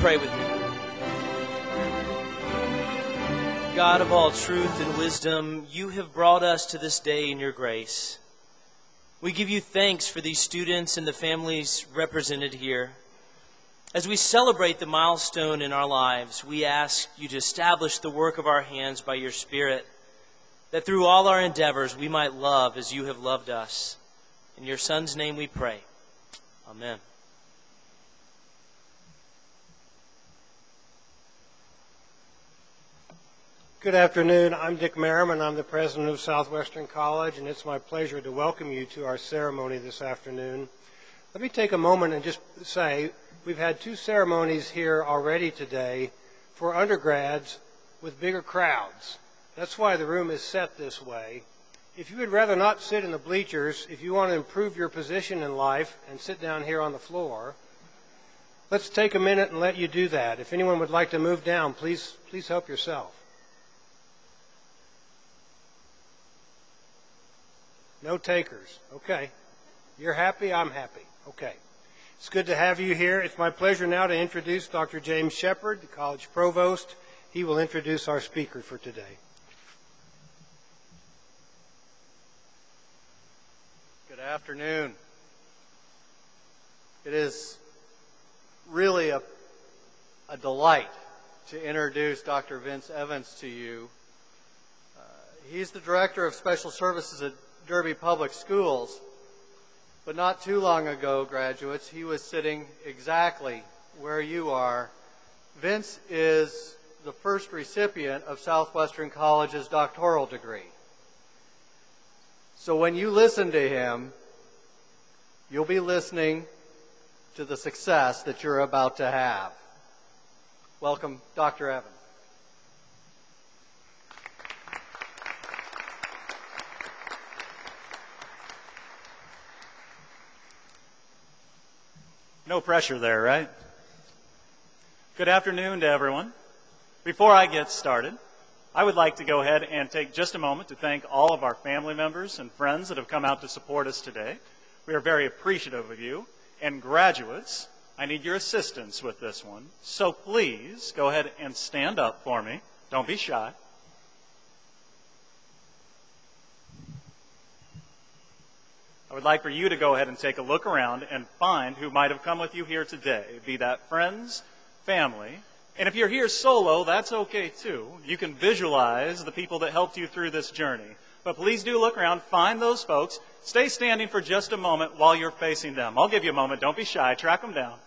pray with me? God of all truth and wisdom, you have brought us to this day in your grace. We give you thanks for these students and the families represented here. As we celebrate the milestone in our lives, we ask you to establish the work of our hands by your Spirit, that through all our endeavors we might love as you have loved us. In your Son's name we pray. Amen. Good afternoon. I'm Dick Merriman. I'm the president of Southwestern College, and it's my pleasure to welcome you to our ceremony this afternoon. Let me take a moment and just say we've had two ceremonies here already today for undergrads with bigger crowds. That's why the room is set this way. If you would rather not sit in the bleachers, if you want to improve your position in life and sit down here on the floor, let's take a minute and let you do that. If anyone would like to move down, please, please help yourself. No takers. Okay. You're happy, I'm happy. Okay. It's good to have you here. It's my pleasure now to introduce Dr. James Shepard, the college provost. He will introduce our speaker for today. Good afternoon. It is really a, a delight to introduce Dr. Vince Evans to you. Uh, he's the director of special services at Derby Public Schools. But not too long ago, graduates, he was sitting exactly where you are. Vince is the first recipient of Southwestern College's doctoral degree. So when you listen to him, you'll be listening to the success that you're about to have. Welcome, Dr. Evans. No pressure there, right? Good afternoon to everyone. Before I get started, I would like to go ahead and take just a moment to thank all of our family members and friends that have come out to support us today. We are very appreciative of you. And graduates, I need your assistance with this one. So please go ahead and stand up for me. Don't be shy. I would like for you to go ahead and take a look around and find who might have come with you here today, be that friends, family. And if you're here solo, that's okay too. You can visualize the people that helped you through this journey. But please do look around, find those folks, stay standing for just a moment while you're facing them. I'll give you a moment, don't be shy, track them down.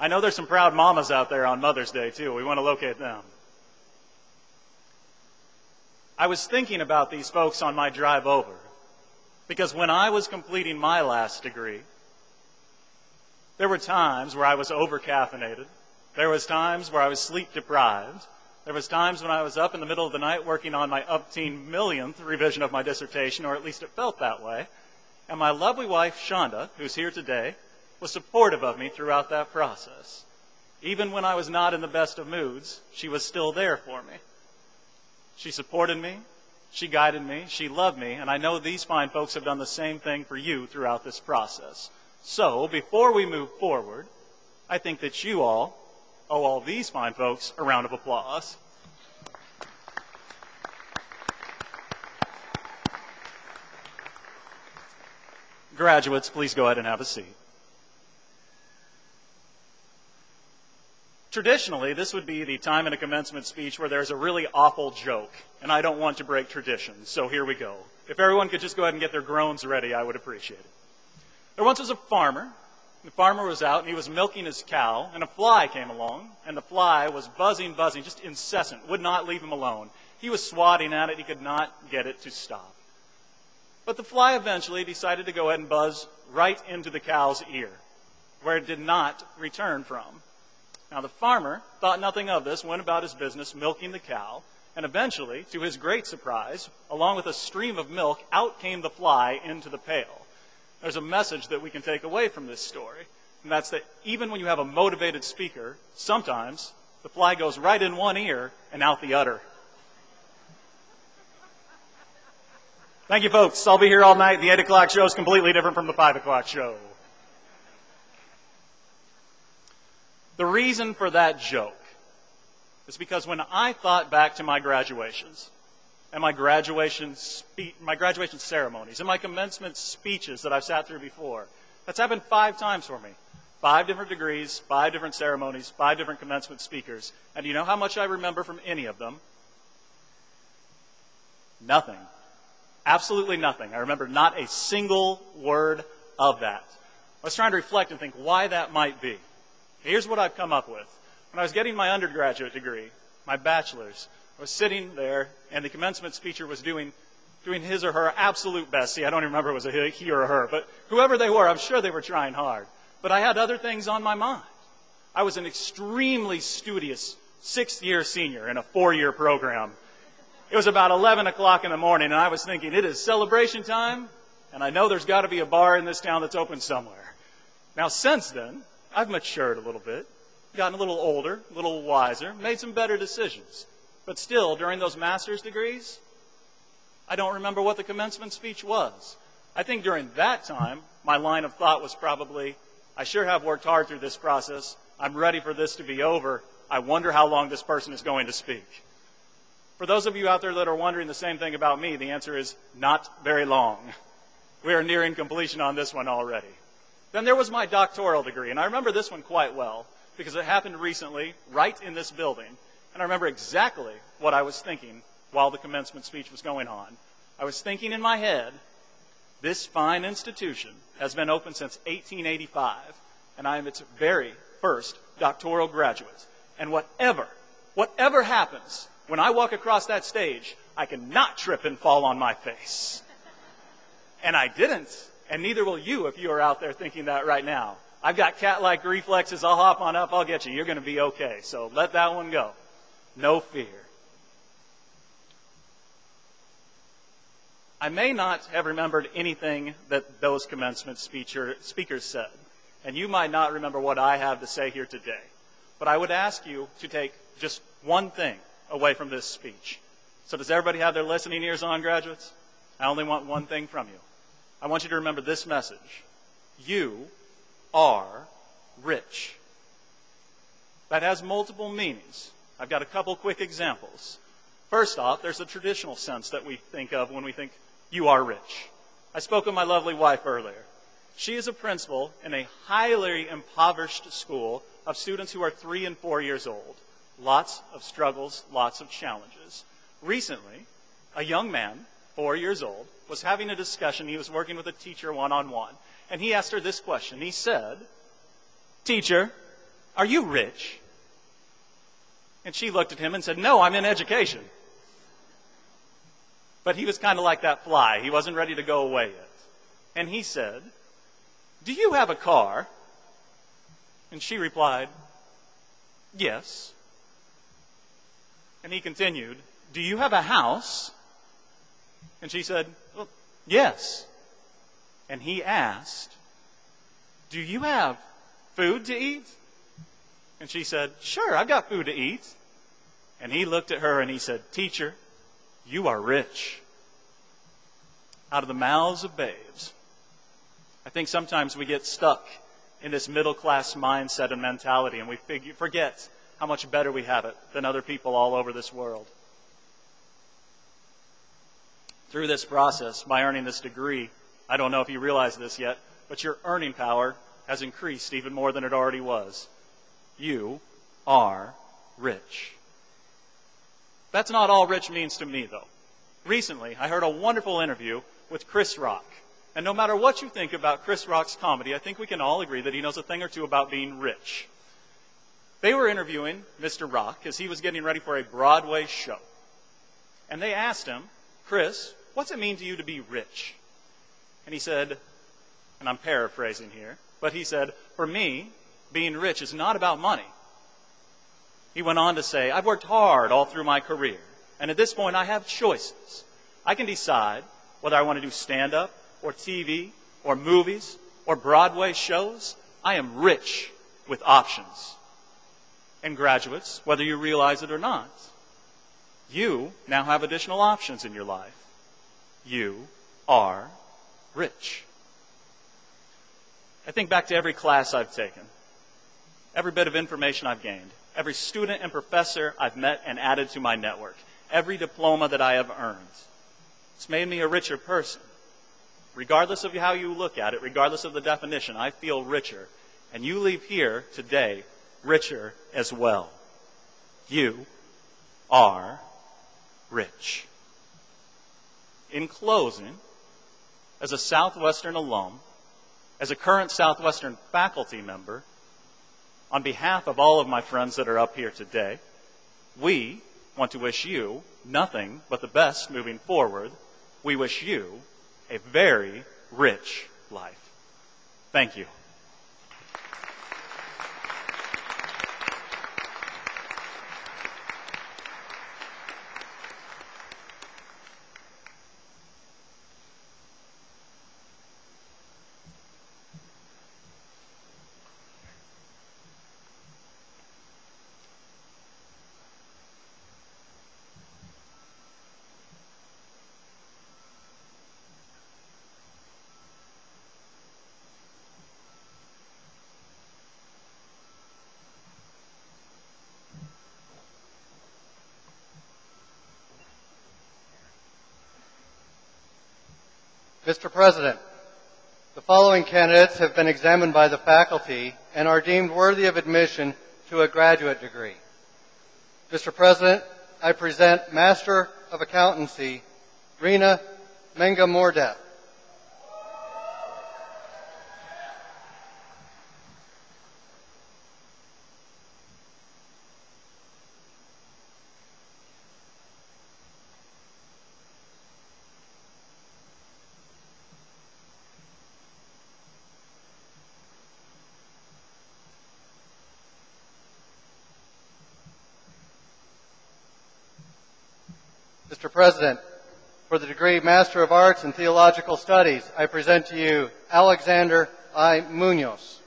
I know there's some proud mamas out there on Mother's Day too. We want to locate them. I was thinking about these folks on my drive over. Because when I was completing my last degree, there were times where I was overcaffeinated. There was times where I was sleep deprived. There was times when I was up in the middle of the night working on my upteen millionth revision of my dissertation, or at least it felt that way. And my lovely wife, Shonda, who's here today, was supportive of me throughout that process. Even when I was not in the best of moods, she was still there for me. She supported me. She guided me, she loved me, and I know these fine folks have done the same thing for you throughout this process. So, before we move forward, I think that you all owe all these fine folks a round of applause. Graduates, please go ahead and have a seat. Traditionally, this would be the time in a commencement speech where there's a really awful joke, and I don't want to break tradition, so here we go. If everyone could just go ahead and get their groans ready, I would appreciate it. There once was a farmer. The farmer was out and he was milking his cow, and a fly came along, and the fly was buzzing, buzzing, just incessant, would not leave him alone. He was swatting at it, he could not get it to stop. But the fly eventually decided to go ahead and buzz right into the cow's ear, where it did not return from. Now the farmer thought nothing of this, went about his business milking the cow, and eventually, to his great surprise, along with a stream of milk, out came the fly into the pail. There's a message that we can take away from this story, and that's that even when you have a motivated speaker, sometimes the fly goes right in one ear and out the other. Thank you, folks. I'll be here all night. The 8 o'clock show is completely different from the 5 o'clock show. The reason for that joke is because when I thought back to my graduations and my graduation spe- my graduation ceremonies and my commencement speeches that I've sat through before, that's happened five times for me. Five different degrees, five different ceremonies, five different commencement speakers. And do you know how much I remember from any of them? Nothing. Absolutely nothing. I remember not a single word of that. I was trying to reflect and think why that might be. Here's what I've come up with. When I was getting my undergraduate degree, my bachelor's, I was sitting there and the commencement speaker was doing, doing his or her absolute best. See, I don't even remember if it was a he or a her, but whoever they were, I'm sure they were trying hard. But I had other things on my mind. I was an extremely studious sixth year senior in a four year program. It was about 11 o'clock in the morning, and I was thinking, it is celebration time, and I know there's got to be a bar in this town that's open somewhere. Now, since then, I've matured a little bit, gotten a little older, a little wiser, made some better decisions. But still, during those master's degrees, I don't remember what the commencement speech was. I think during that time, my line of thought was probably, I sure have worked hard through this process. I'm ready for this to be over. I wonder how long this person is going to speak. For those of you out there that are wondering the same thing about me, the answer is not very long. We are nearing completion on this one already. Then there was my doctoral degree, and I remember this one quite well because it happened recently, right in this building, and I remember exactly what I was thinking while the commencement speech was going on. I was thinking in my head, this fine institution has been open since 1885, and I am its very first doctoral graduate. And whatever, whatever happens when I walk across that stage, I cannot trip and fall on my face. And I didn't, and neither will you if you are out there thinking that right now. I've got cat like reflexes. I'll hop on up. I'll get you. You're going to be okay. So let that one go. No fear. I may not have remembered anything that those commencement speaker, speakers said, and you might not remember what I have to say here today. But I would ask you to take just one thing away from this speech. So, does everybody have their listening ears on, graduates? I only want one thing from you. I want you to remember this message You are rich. That has multiple meanings. I've got a couple quick examples. First off, there's a traditional sense that we think of when we think you are rich. I spoke of my lovely wife earlier. She is a principal in a highly impoverished school of students who are three and four years old. Lots of struggles, lots of challenges. Recently, a young man, four years old, was having a discussion. He was working with a teacher one on one. And he asked her this question. He said, Teacher, are you rich? And she looked at him and said, No, I'm in education. But he was kind of like that fly. He wasn't ready to go away yet. And he said, Do you have a car? And she replied, Yes. And he continued, Do you have a house? And she said, Yes. And he asked, Do you have food to eat? And she said, Sure, I've got food to eat. And he looked at her and he said, Teacher, you are rich. Out of the mouths of babes. I think sometimes we get stuck in this middle class mindset and mentality and we figure, forget how much better we have it than other people all over this world. Through this process, by earning this degree, I don't know if you realize this yet, but your earning power has increased even more than it already was. You are rich. That's not all rich means to me, though. Recently, I heard a wonderful interview with Chris Rock. And no matter what you think about Chris Rock's comedy, I think we can all agree that he knows a thing or two about being rich. They were interviewing Mr. Rock as he was getting ready for a Broadway show. And they asked him, Chris, what's it mean to you to be rich? And he said, and I'm paraphrasing here, but he said, for me, being rich is not about money. He went on to say, I've worked hard all through my career, and at this point I have choices. I can decide whether I want to do stand up or TV or movies or Broadway shows. I am rich with options. And graduates, whether you realize it or not, you now have additional options in your life. You are rich. I think back to every class I've taken. every bit of information I've gained, every student and professor I've met and added to my network, every diploma that I have earned. It's made me a richer person. Regardless of how you look at it, regardless of the definition, I feel richer. And you leave here today richer as well. You are rich. In closing, as a Southwestern alum, as a current Southwestern faculty member, on behalf of all of my friends that are up here today, we want to wish you nothing but the best moving forward. We wish you a very rich life. Thank you. Mr. President, the following candidates have been examined by the faculty and are deemed worthy of admission to a graduate degree. Mr. President, I present Master of Accountancy, Rena Menga Mr. President, for the degree Master of Arts in Theological Studies, I present to you Alexander I. Munoz.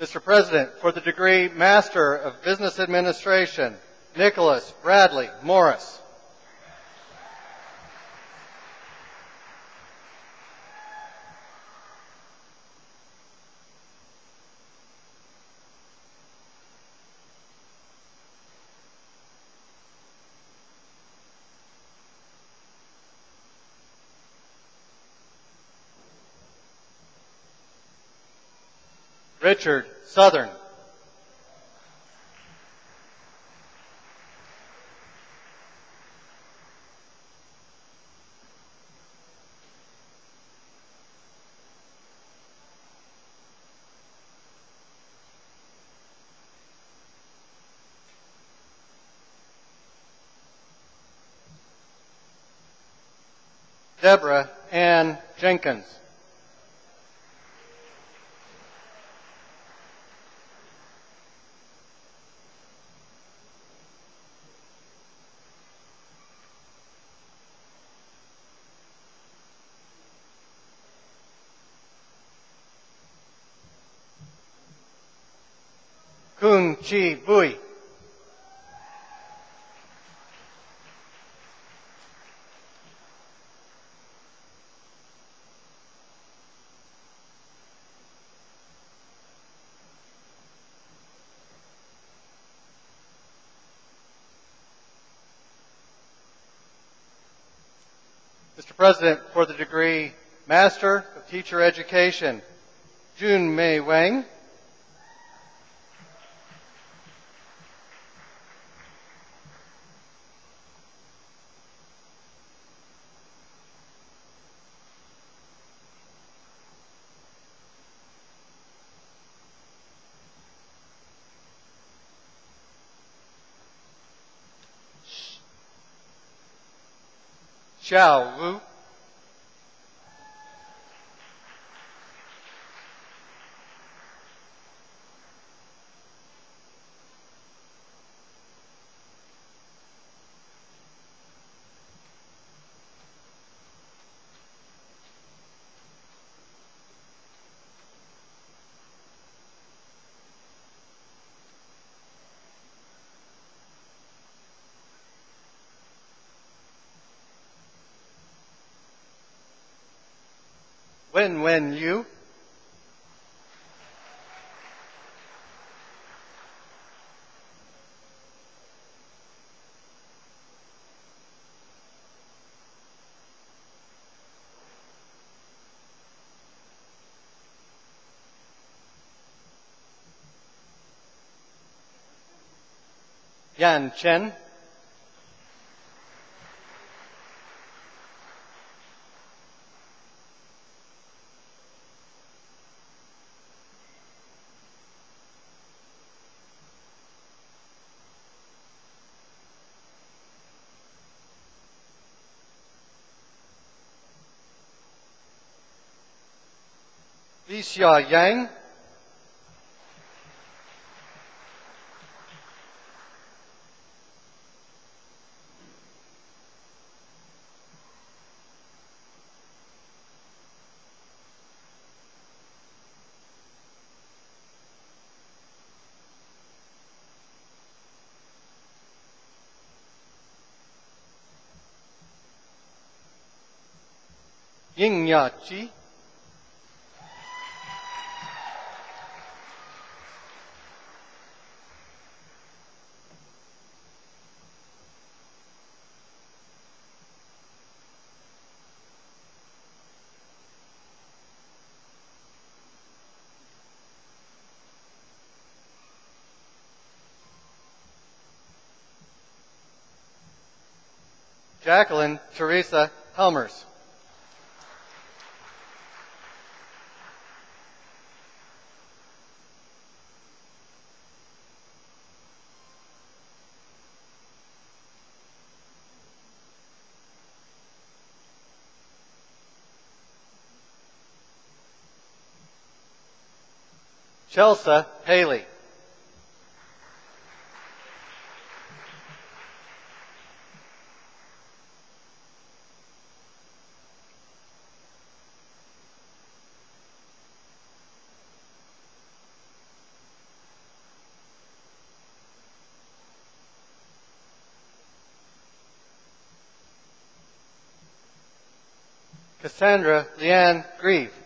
Mr. President, for the degree Master of Business Administration, Nicholas Bradley Morris. Richard Southern. Deborah Ann Jenkins. Mr. President, for the degree Master of Teacher Education, Jun Mei Wang. Xiao Chen. Li Xia Yang. Ying Jacqueline Teresa Helmers. Chelsea Haley. Cassandra Leanne Grieve.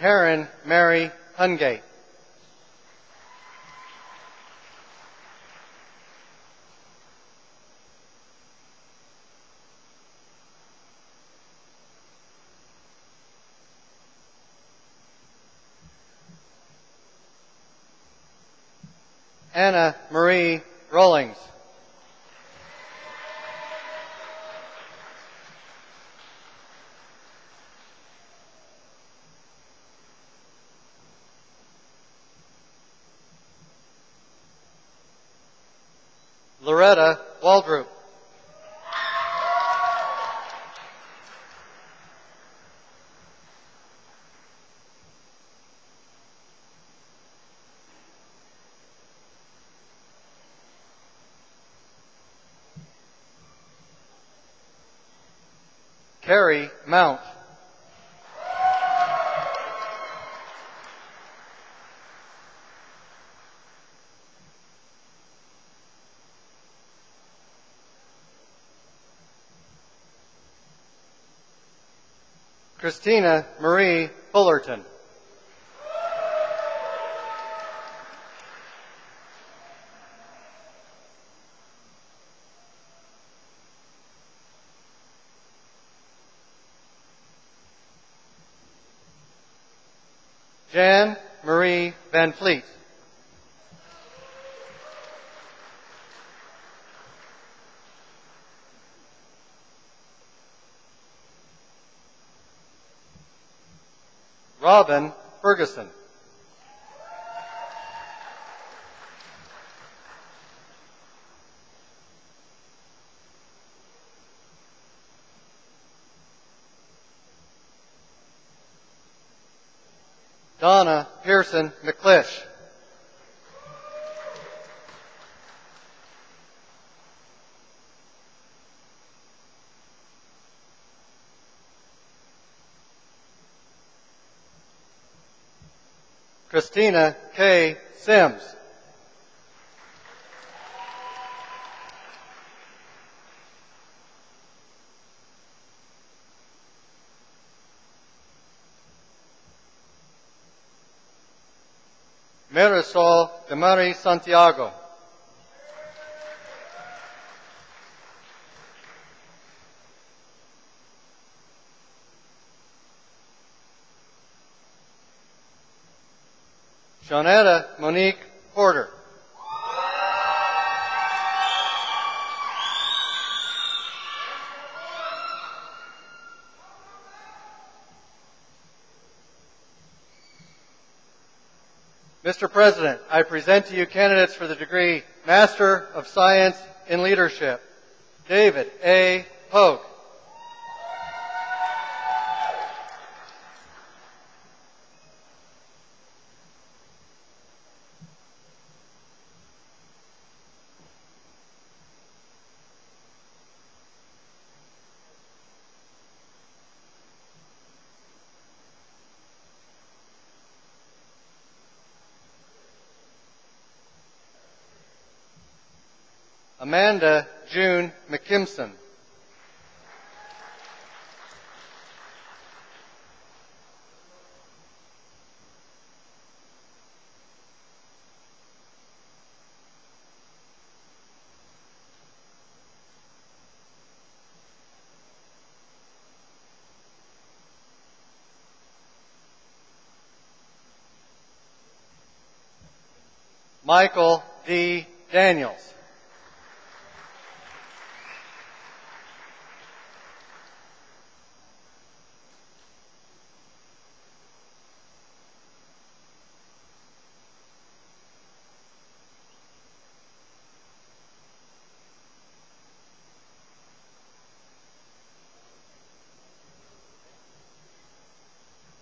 Karen Mary Hungate. Anna Marie Rollings. Loretta Waldrop. Carrie Mount. Christina Marie Fullerton. Jan Marie Van Fleet. Robin Ferguson. Donna Pearson McClish. Christina K. Sims. Marisol Demari Santiago. Jonetta Monique Porter. Mr. President, I present to you candidates for the degree Master of Science in Leadership. David A. Pogue. Michael D. Daniels.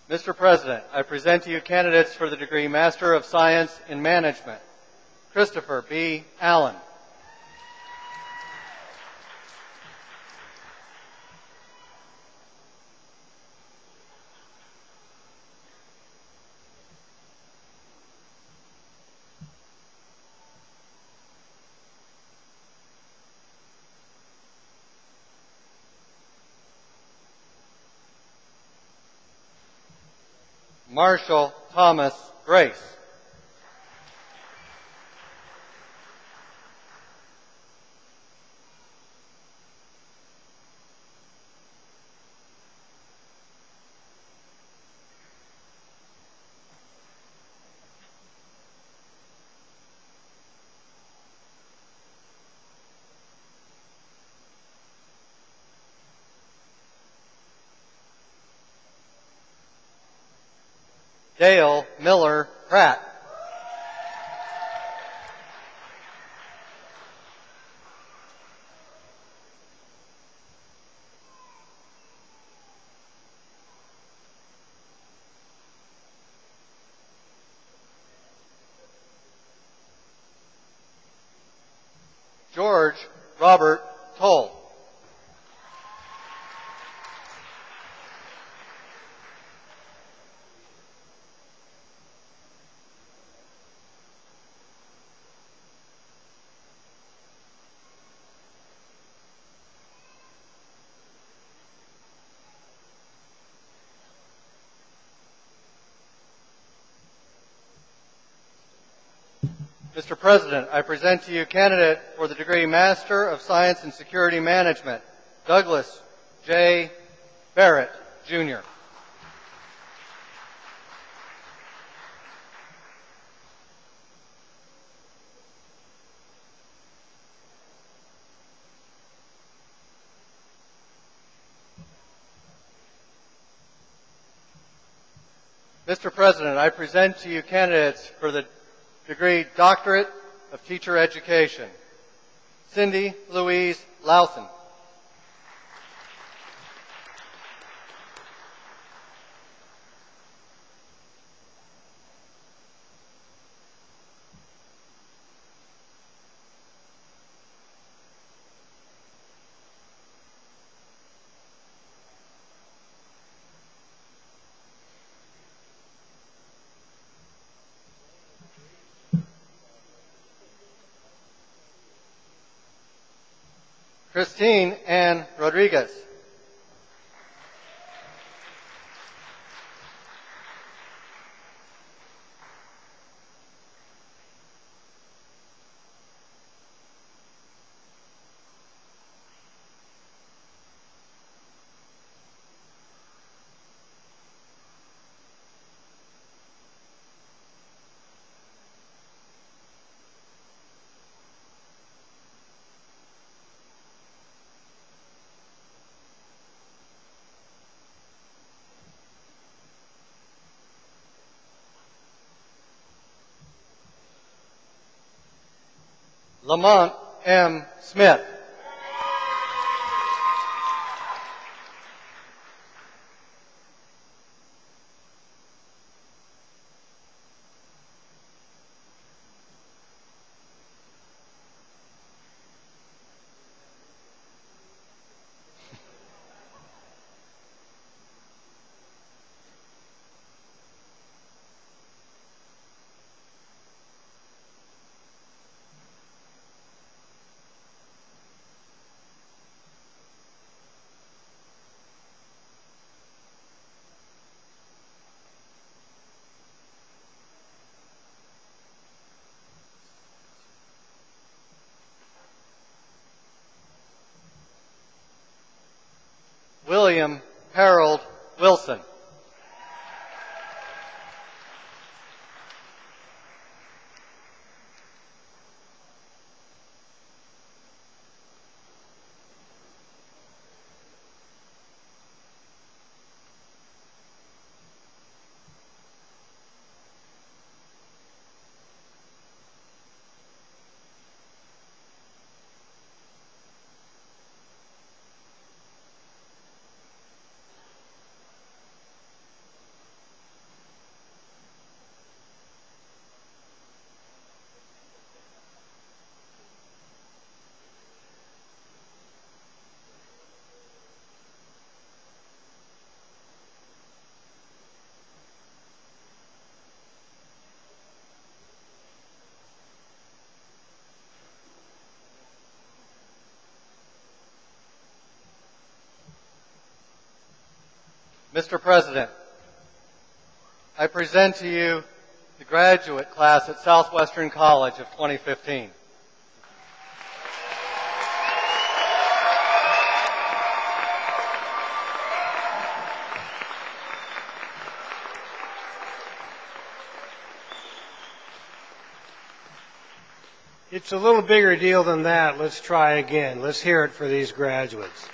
Mr. President, I present to you candidates for the degree Master of Science in Management. Christopher B. Allen. Marshall Thomas Grace. Dale Miller Pratt. Mr. President, I present to you candidate for the degree Master of Science in Security Management, Douglas J. Barrett, Jr. Mr. President, I present to you candidates for the degree Doctorate of Teacher Education. Cindy Louise Louthen. Christine Ann Rodriguez. Lamont M. Smith. William Harold Wilson. Mr. President, I present to you the graduate class at Southwestern College of 2015. It's a little bigger deal than that. Let's try again. Let's hear it for these graduates.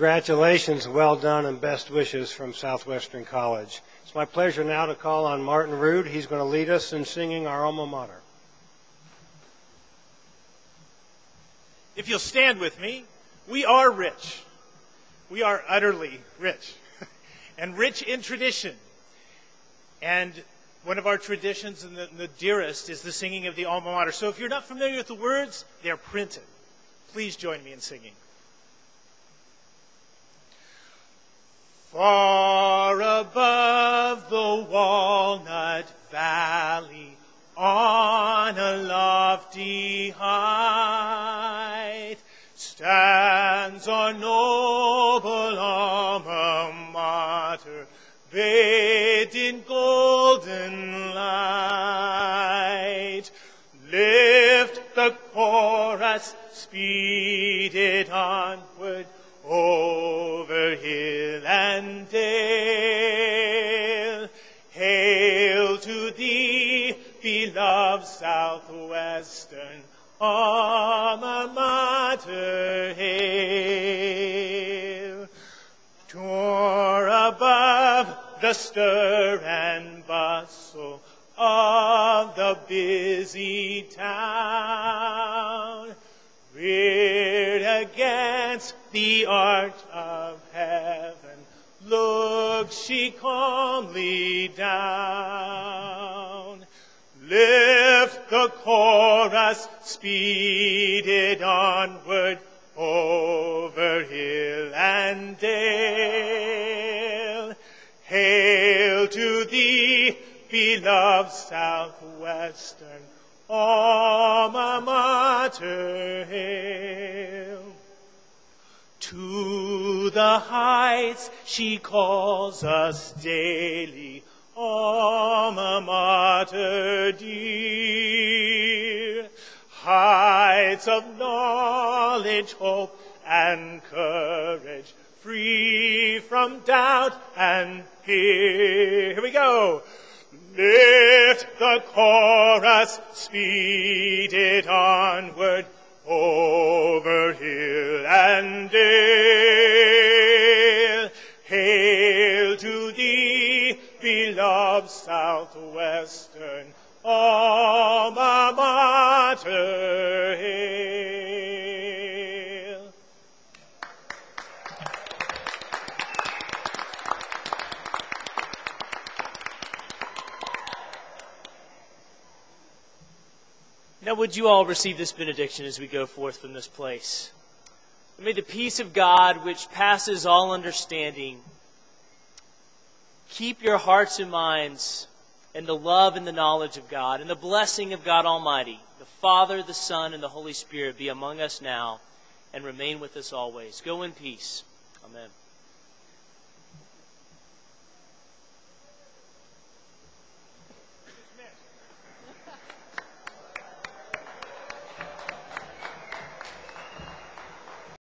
Congratulations, well done, and best wishes from Southwestern College. It's my pleasure now to call on Martin Rood. He's going to lead us in singing our alma mater. If you'll stand with me, we are rich. We are utterly rich. and rich in tradition. And one of our traditions, and the, the, dearest, is the singing of the alma mater. So if you're not familiar with the words, they're printed. Please join me in singing. Far above the walnut valley, on a lofty height, stands our noble alma mater, bathed in golden light. Lift the chorus, speed it onward, Southwestern alma mater, hail. Tore above the stir and bustle of the busy town, reared against the arch of heaven, looks she calmly down. Chorus, speed it onward, over hill and dale. Hail to thee, beloved Southwestern alma mater, hail. To the heights she calls us daily, alma mater dear. Heights of knowledge, hope, and courage, free from doubt and fear. Here we go. Lift the chorus, speed it onward, over hill and dale. Hail to thee, beloved Southwestern alma mater. Now, would you all receive this benediction as we go forth from this place? May the peace of God, which passes all understanding, keep your hearts and minds in the love and the knowledge of God, and the blessing of God Almighty, the Father, the Son, and the Holy Spirit be among us now and remain with us always. Go in peace. Amen.